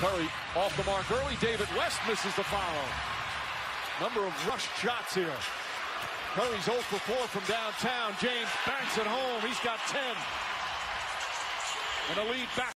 Curry off the mark early. David West misses the follow. Number of rushed shots here. Curry's 0 for 4 from downtown. James banks at home. He's got 10. And a lead back.